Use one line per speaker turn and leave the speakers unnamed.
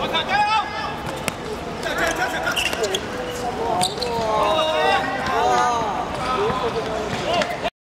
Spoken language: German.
Und